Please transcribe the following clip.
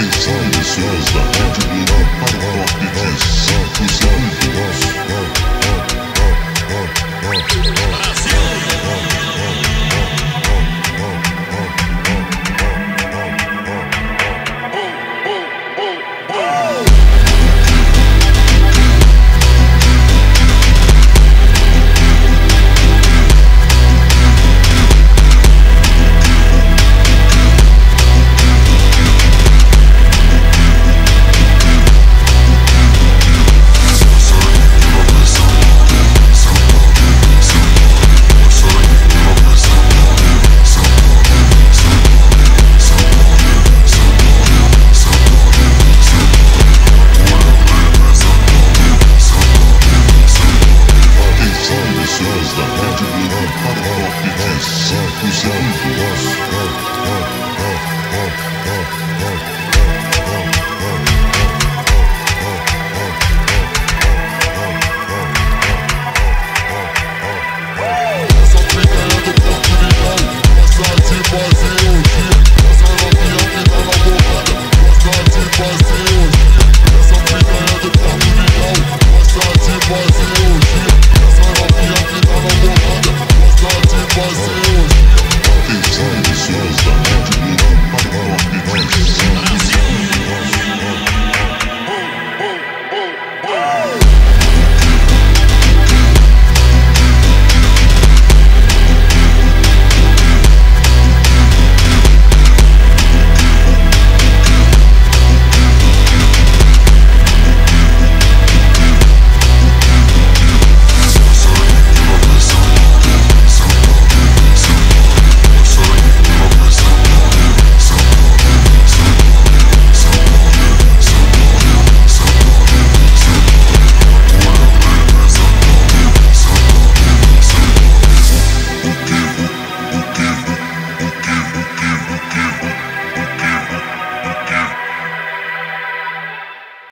Atenção, pessoas to Rádio Globo para o top de 5.